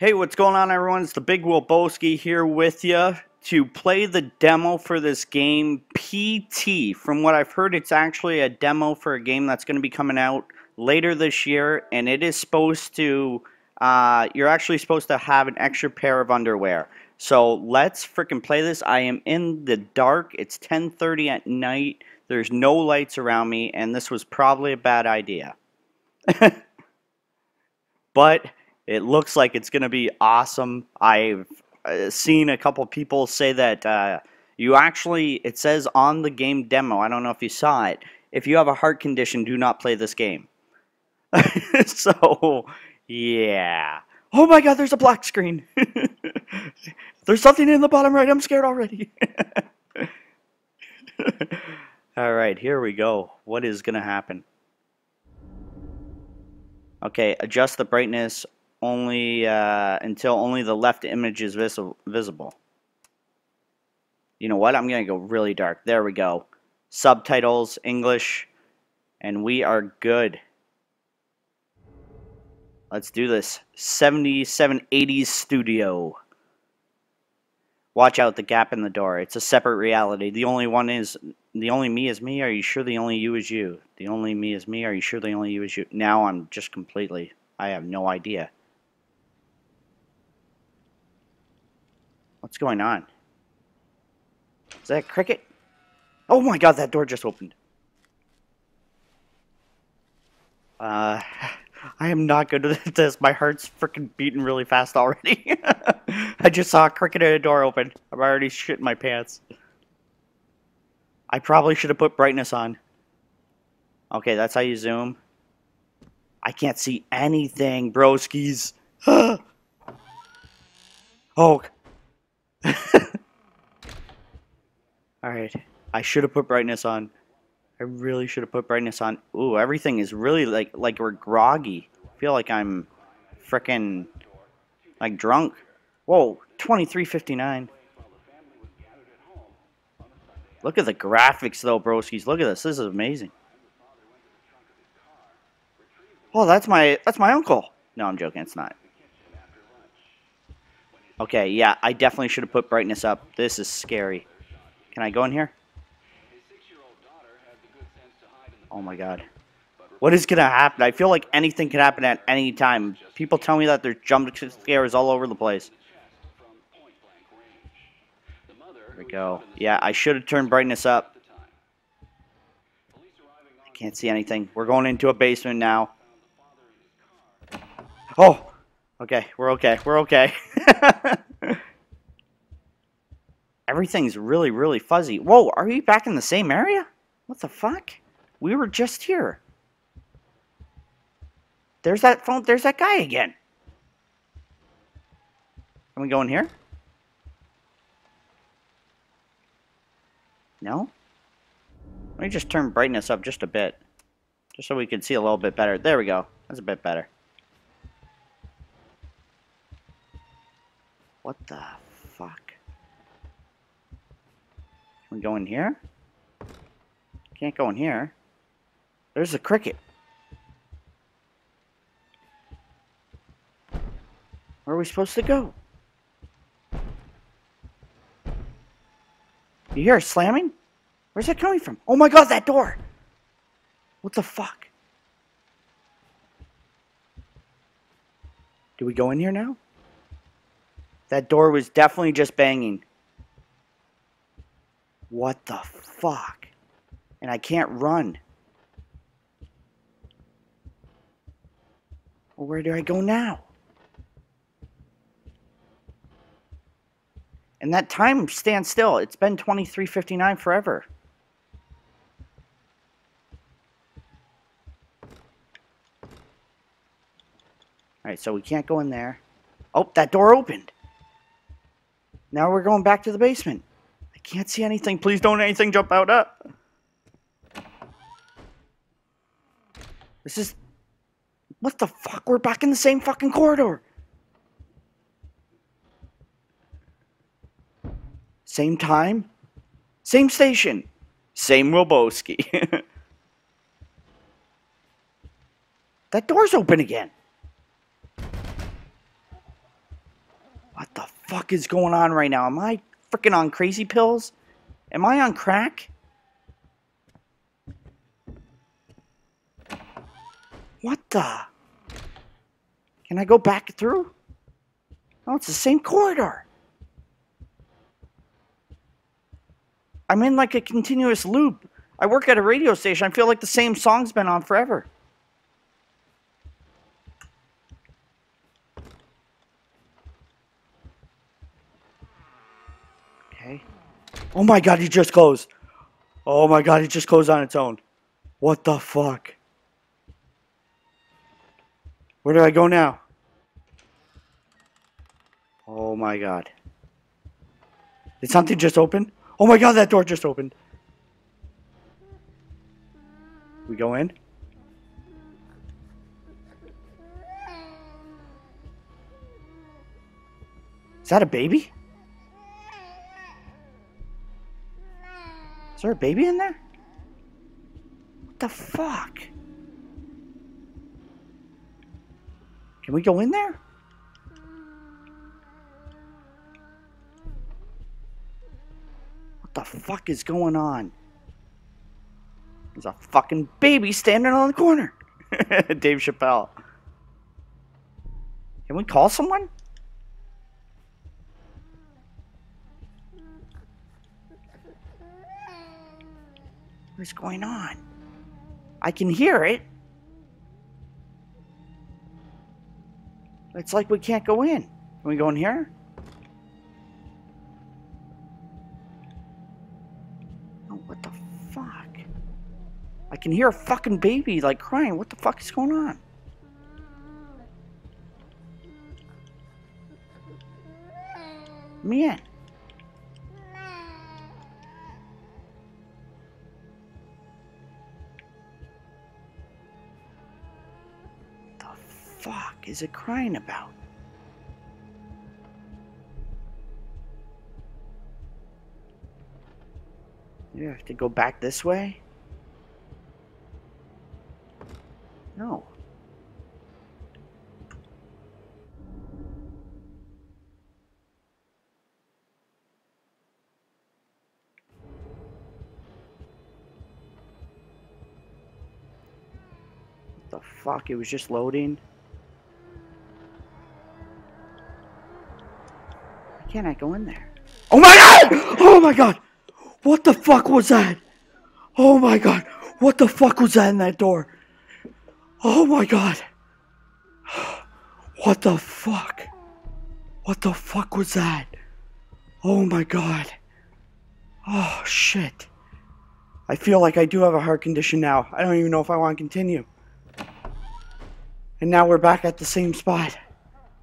Hey, what's going on, everyone? It's the Big Willboski here with you to play the demo for this game, PT. From what I've heard, it's actually a demo for a game that's going to be coming out later this year, and it is supposed to, uh, you're actually supposed to have an extra pair of underwear. So let's freaking play this. I am in the dark. It's 10.30 at night. There's no lights around me, and this was probably a bad idea. but it looks like it's going to be awesome. I've uh, seen a couple people say that uh, you actually, it says on the game demo, I don't know if you saw it, if you have a heart condition, do not play this game. so, yeah. Oh my god, there's a black screen. there's something in the bottom right. I'm scared already. All right, here we go. What is going to happen? Okay, adjust the brightness only uh, until only the left image is vis visible. You know what? I'm going to go really dark. There we go. Subtitles, English, and we are good. Let's do this. 7780s studio. Watch out the gap in the door. It's a separate reality. The only one is the only me is me. Are you sure the only you is you? The only me is me. Are you sure the only you is you? Now I'm just completely I have no idea. What's going on? Is that a cricket? Oh my god, that door just opened. Uh, I am not good at this. My heart's freaking beating really fast already. I just saw a cricket and a door open. I'm already shitting my pants. I probably should have put brightness on. Okay, that's how you zoom. I can't see anything, broskies. oh, Alright. I should have put brightness on. I really should have put brightness on. Ooh, everything is really like like we're groggy. I feel like I'm frickin' like drunk. Whoa, 2359. Look at the graphics though, broskies. Look at this. This is amazing. Oh, that's my that's my uncle. No, I'm joking. It's not. Okay, yeah, I definitely should have put brightness up. This is scary. Can I go in here? Oh my god. What is going to happen? I feel like anything can happen at any time. People tell me that there's jump scares all over the place. There we go. Yeah, I should have turned brightness up. I can't see anything. We're going into a basement now. Oh! Okay, we're okay. We're okay. Everything's really, really fuzzy. Whoa, are we back in the same area? What the fuck? We were just here. There's that phone. There's that guy again. Can we go in here? No? Let me just turn brightness up just a bit. Just so we can see a little bit better. There we go. That's a bit better. What the fuck? Can we go in here? Can't go in here. There's a cricket. Where are we supposed to go? You hear it slamming? Where's that coming from? Oh my god, that door! What the fuck? Do we go in here now? That door was definitely just banging. What the fuck? And I can't run. Where do I go now? And that time stands still. It's been 23.59 forever. Alright, so we can't go in there. Oh, that door opened. Now we're going back to the basement. I can't see anything. Please don't anything jump out up. This is... What the fuck? We're back in the same fucking corridor. Same time. Same station. Same Willboski. that door's open again. Fuck is going on right now? Am I freaking on crazy pills? Am I on crack? What the? Can I go back through? Oh, it's the same corridor. I'm in like a continuous loop. I work at a radio station. I feel like the same song's been on forever. Okay. Oh my god, he just closed. Oh my god, it just closed on its own. What the fuck? Where do I go now? Oh my god. Did something just open? Oh my god, that door just opened. We go in? Is that a baby? Is there a baby in there? What the fuck? Can we go in there? What the fuck is going on? There's a fucking baby standing on the corner. Dave Chappelle. Can we call someone? What's going on? I can hear it. It's like we can't go in. Can we go in here? Oh, what the fuck? I can hear a fucking baby like crying. What the fuck is going on? Man. Is it crying about? You have to go back this way? No. What the fuck? It was just loading. Can't I go in there? Oh my god! Oh my god! What the fuck was that? Oh my god! What the fuck was that in that door? Oh my god! What the fuck? What the fuck was that? Oh my god. Oh shit. I feel like I do have a heart condition now. I don't even know if I want to continue. And now we're back at the same spot.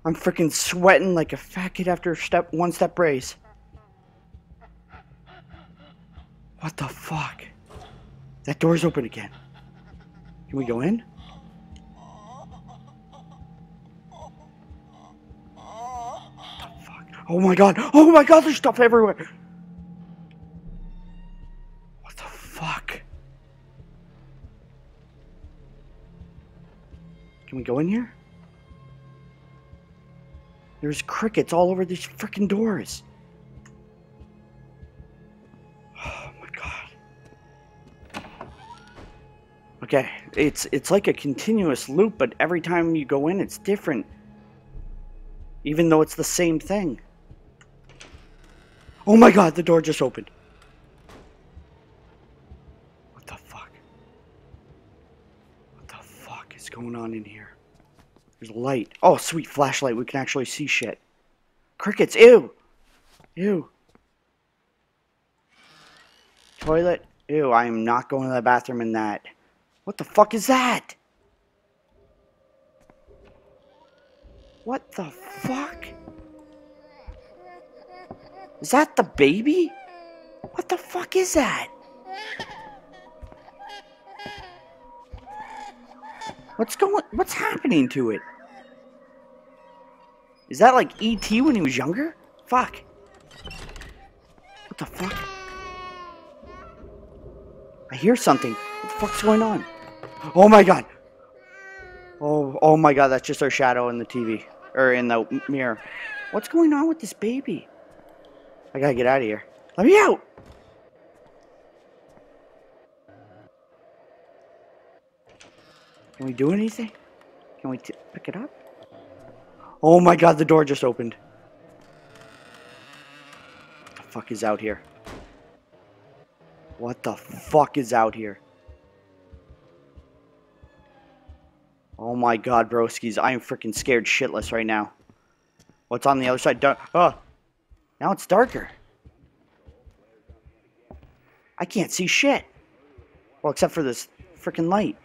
I'm freaking sweating like a fat kid after a step one step race. What the fuck? That door's open again. Can we go in? Fuck. Oh my god! Oh my god, there's stuff everywhere! What the fuck? Can we go in here? There's crickets all over these freaking doors. Oh my god. Okay, it's it's like a continuous loop, but every time you go in, it's different. Even though it's the same thing. Oh my god, the door just opened. What the fuck? What the fuck is going on in here? There's light. Oh, sweet flashlight. We can actually see shit. Crickets. Ew. Ew. Toilet. Ew, I am not going to the bathroom in that. What the fuck is that? What the fuck? Is that the baby? What the fuck is that? What's going what's happening to it? Is that like ET when he was younger? Fuck. What the fuck? I hear something. What the fuck's going on? Oh my god. Oh, oh my god, that's just our shadow in the TV. Or in the mirror. What's going on with this baby? I gotta get out of here. Let me out! Can we do anything? Can we pick it up? Oh my god, the door just opened. What the fuck is out here? What the fuck is out here? Oh my god, broskies. I am freaking scared shitless right now. What's on the other side? oh! Now it's darker. I can't see shit. Well, except for this freaking light.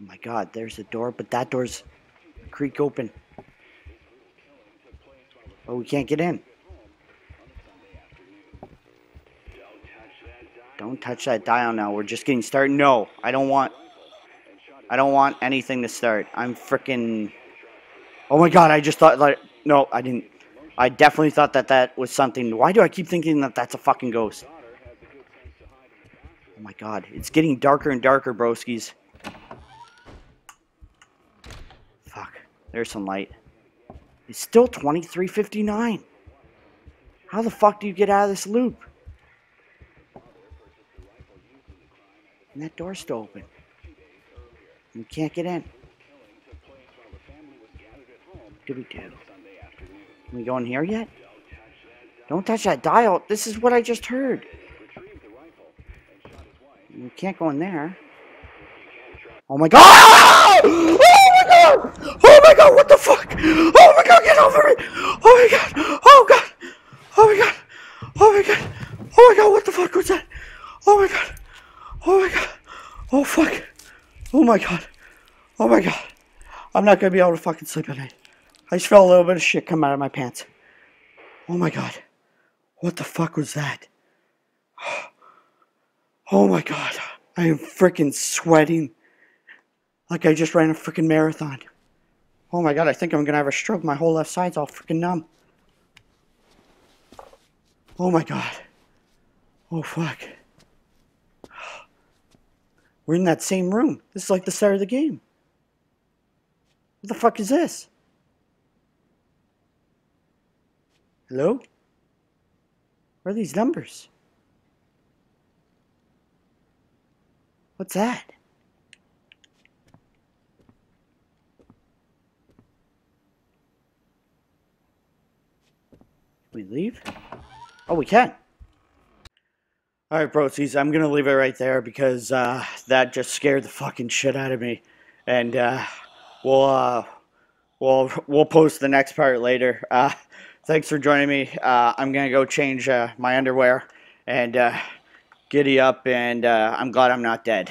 Oh my god, there's the door, but that door's creak open. Oh, we can't get in. Don't touch that dial now. We're just getting started. No, I don't want... I don't want anything to start. I'm freaking... Oh my god, I just thought... like No, I didn't. I definitely thought that that was something... Why do I keep thinking that that's a fucking ghost? Oh my god, it's getting darker and darker, broskies. Fuck, there's some light. It's still 2359. How the fuck do you get out of this loop? And that door's still open. We can't get in. Do we do? Can we go in here yet? Don't touch that dial. This is what I just heard. We can't go in there. Oh my god! Oh my god! Oh my god, what the fuck? Oh my god, get over it! Oh my god! Oh god! Oh my god! Oh my god! Oh my god, what the fuck was that? Oh my god! Oh my god. Oh fuck. Oh my god. Oh my god. I'm not gonna be able to fucking sleep at night. I just felt a little bit of shit come out of my pants. Oh my god. What the fuck was that? Oh my god. I am freaking sweating. Like I just ran a freaking marathon. Oh my god, I think I'm gonna have a stroke. My whole left side's all freaking numb. Oh my god. Oh fuck. We're in that same room. This is like the start of the game. What the fuck is this? Hello? Where are these numbers? What's that? We leave? Oh, we can. All right, broskies, I'm going to leave it right there because uh, that just scared the fucking shit out of me. And uh, we'll, uh, we'll, we'll post the next part later. Uh, thanks for joining me. Uh, I'm going to go change uh, my underwear and giddy up, and I'm glad I'm not dead.